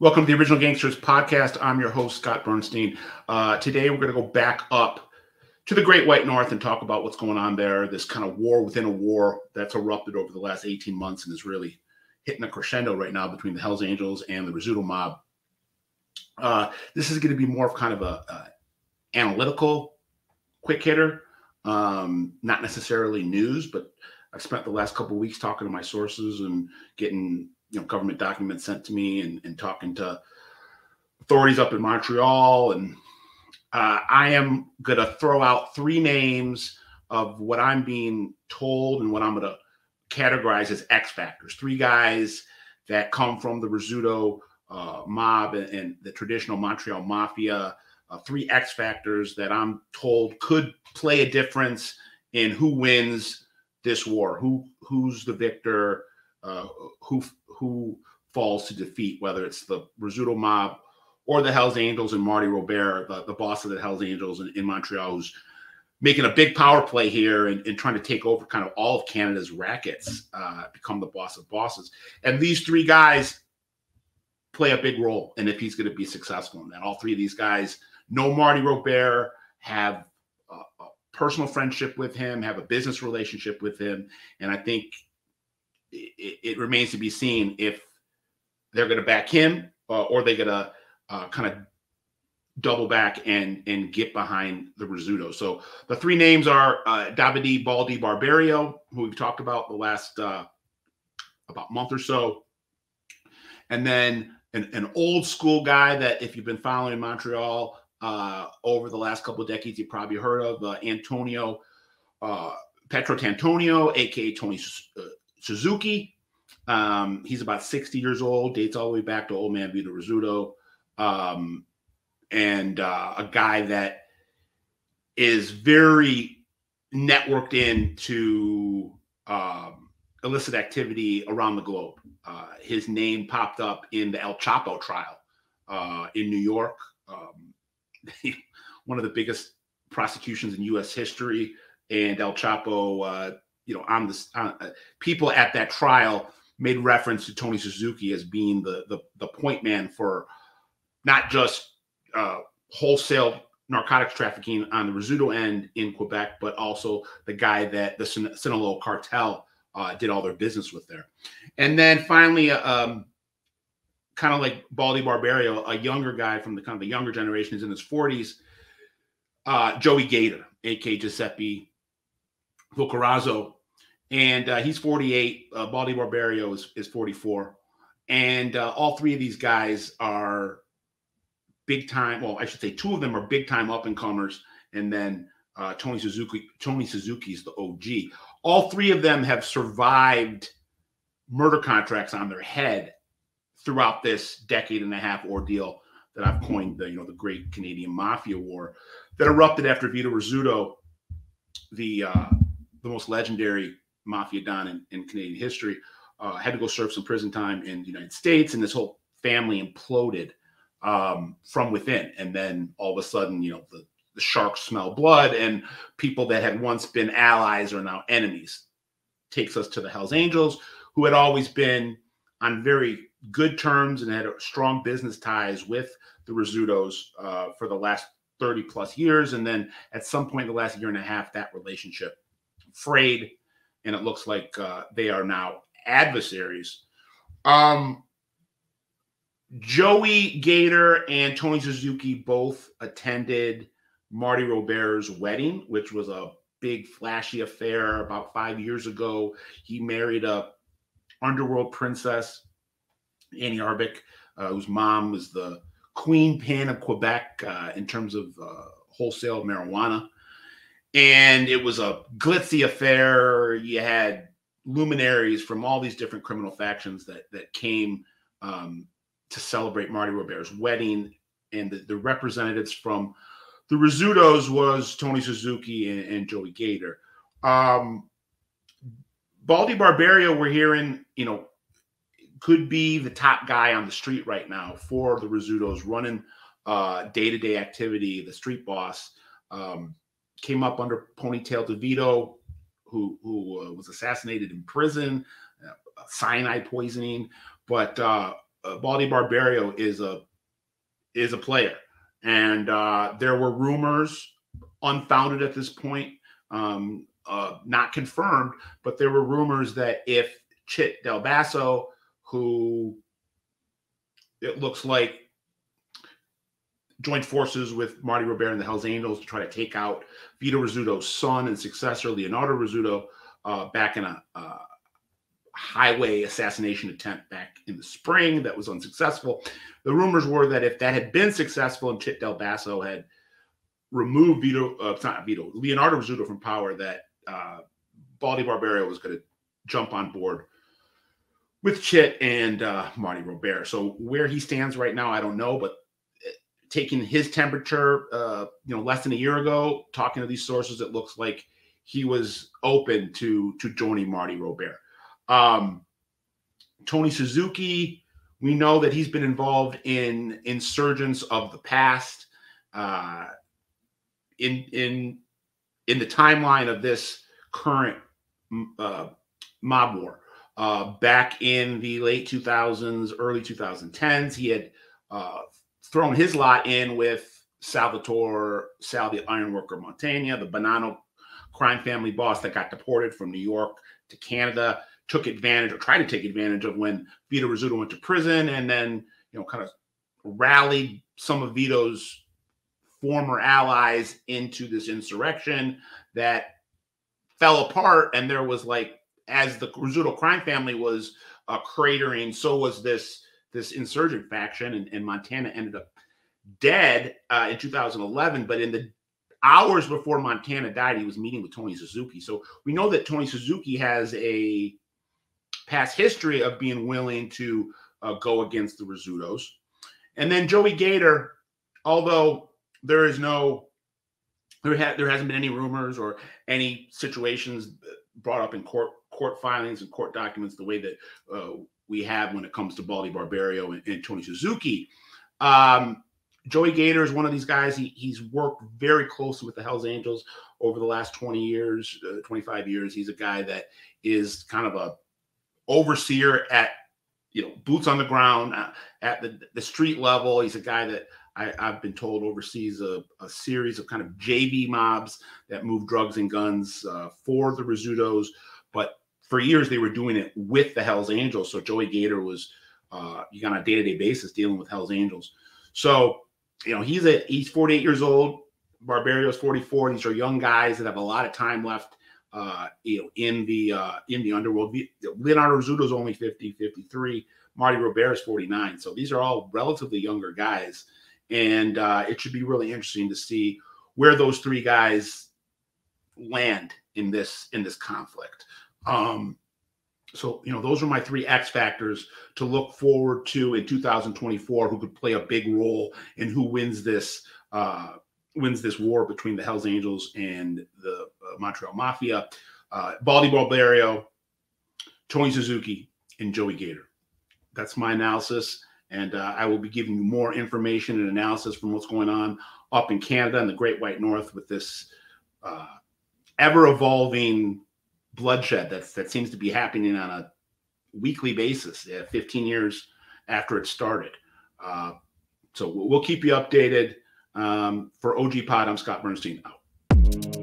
Welcome to the Original Gangsters podcast. I'm your host, Scott Burnstein. Uh, today, we're going to go back up to the Great White North and talk about what's going on there, this kind of war within a war that's erupted over the last 18 months and is really hitting a crescendo right now between the Hells Angels and the Rizzuto mob. Uh, this is going to be more of kind of a, a analytical quick hitter, um, not necessarily news, but I've spent the last couple weeks talking to my sources and getting you know government documents sent to me and, and talking to authorities up in Montreal. And uh, I am going to throw out three names of what I'm being told and what I'm going to categorize as X factors. Three guys that come from the Rizzuto uh, mob and, and, the traditional Montreal mafia. Uh, three X factors that I'm told could play a difference in who wins this war, who who's the victor, uh, who who falls to defeat, whether it's the Rizzuto mob or the Hells Angels and Marty Robert, the, the boss of the Hells Angels in, in Montreal, who's making a big power play here and, and, trying to take over kind of all of Canada's rackets, uh, become the boss of bosses. And these three guys play a big role and if he's going to be successful that. All three of these guys know Marty Robert, have a personal friendship with him, have a business relationship with him. And I think it, it remains to be seen if they're going to back him uh, or they're going to uh, kind of double back and and get behind the Rizzuto. So the three names are uh, Davide Baldi Barberio, who we've talked about the last uh, about month or so, and then an, an old school guy that if you've been following Montreal uh, over the last couple of decades, you probably heard of uh, Antonio uh, Pietrantonio, aka Tony uh, Suzuki. Um, he's about 60 years old, dates all the way back to old man Vito Rizzuto. Um, and uh, a guy that is very networked into um, illicit activity around the globe. Uh, his name popped up in the El Chapo trial uh, in New York, um, one of the biggest prosecutions in U.S. history. And El Chapo uh, you know, on this, uh, people at that trial made reference to Tony Suzuki as being the the, the point man for not just uh, wholesale narcotics trafficking on the Rizzuto end in Quebec, but also the guy that the Sin- Sinaloa cartel uh, did all their business with there. And then finally, uh, um, kind of like Baldy Barberio, a younger guy from the kind of the younger generation is in his 40s, uh, Joey Gator, aka Giuseppe Vucarazzo, and uh, he's 48. Uh, Baldi Barberio is, is 44. And uh, all three of these guys are big time. Well, I should say two of them are big time up and comers, and then uh, Tony Suzuki. Tony Suzuki's the OG. All three of them have survived murder contracts on their head throughout this decade and a half ordeal that I've coined the you know the Great Canadian Mafia War that erupted after Vito Rizzuto, the uh, the most legendary mafia don in, in Canadian history, uh, had to go serve some prison time in the United States, and this whole family imploded um, from within. And then all of a sudden, you know, the, the sharks smell blood, and people that had once been allies are now enemies. Takes us to the Hells Angels, who had always been on very good terms and had strong business ties with the Rizzutos uh, for the last 30 plus years. And then at some point in the last year and a half, that relationship frayed and it looks like uh, they are now adversaries. Um, Joey Gator and Tony Suzuki both attended Marty Robert's wedding, which was a big flashy affair about five years ago. He married a underworld princess, Annie Arbic, uh, whose mom was the queen pin of Quebec uh, in terms of uh, wholesale marijuana and it was a glitzy affair. You had luminaries from all these different criminal factions that that came um, to celebrate Marty Robert's wedding, and the, the, representatives from the Rizzutos was Tony Suzuki and, and Joey Gator. Um, Baldi Barberio, we're hearing, you know, could be the top guy on the street right now for the Rizzutos, running uh, day-to-day activity, the street boss. Um, came up under Ponytail DeVito, who who uh, was assassinated in prison, uh, cyanide poisoning. But uh, uh, Baldy Barberio is a is a player, and uh, there were rumors, unfounded at this point, um, uh, not confirmed, but there were rumors that if Chit Del Balso, who it looks like joined forces with Marty Robert and the Hells Angels to try to take out Vito Rizzuto's son and successor, Leonardo Rizzuto, uh, back in a uh, highway assassination attempt back in the spring that was unsuccessful. The rumors were that if that had been successful and Chit Del Balso had removed Vito, uh, not Vito, Leonardo Rizzuto from power, that uh, Baldy Barberio was going to jump on board with Chit and uh, Marty Robert. So where he stands right now, I don't know, but taking his temperature, uh, you know, less than a year ago, talking to these sources, it looks like he was open to to joining Marty Robert. Um, Tony Suzuki, we know that he's been involved in insurgents of the past. Uh, in in in the timeline of this current uh, mob war, uh, back in the late 2000s, early 2010s, he had uh, thrown his lot in with Salvatore Sal, the ironworker Montagna, the Bonanno crime family boss that got deported from New York to Canada, took advantage or tried to take advantage of when Vito Rizzuto went to prison, and then you know kind of rallied some of Vito's former allies into this insurrection that fell apart, and there was like as the Rizzuto crime family was uh, cratering, so was this this insurgent faction, and, and Montagna ended up dead uh, in 2011. But in the hours before Montagna died, he was meeting with Tony Suzuki. So we know that Tony Suzuki has a past history of being willing to uh, go against the Rizzutos. And then Joey Gator, although there is no, there, ha- there hasn't been any rumors or any situations brought up in court court filings and court documents the way that uh, we have when it comes to Baldy Barberio and, and Tony Suzuki. Um, Joey Gator is one of these guys. He, he's worked very closely with the Hells Angels over the last 20 years, uh, 25 years. He's a guy that is kind of a overseer at you know boots on the ground uh, at the, the street level. He's a guy that I, have been told oversees a, a, series of kind of JV mobs that move drugs and guns uh, for the Rizzutos. But for years they were doing it with the Hells Angels. So Joey Gator was uh, on a day to day basis dealing with Hells Angels. So you know he's he's 48 years old. Barberio's 44. These are young guys that have a lot of time left. Uh, you know, in the uh, in the underworld, Leonardo Rizzuto's only 50, 53. Marty Robert is 49. So these are all relatively younger guys, and uh, it should be really interesting to see where those three guys land in this in this conflict. Um, so, you know, those are my three X factors to look forward to in 2024 who could play a big role in who wins this uh, wins this war between the Hells Angels and the uh, Montreal Mafia. Uh, Baldy Barberio, Tony Suzuki, and Joey Gator. That's my analysis. And uh, I will be giving you more information and analysis from what's going on up in Canada and the Great White North with this uh, ever evolving bloodshed that's that seems to be happening on a weekly basis, uh, 15 years after it started. Uh, so we'll keep you updated. Um, for OG Pod, I'm Scott Burnstein out.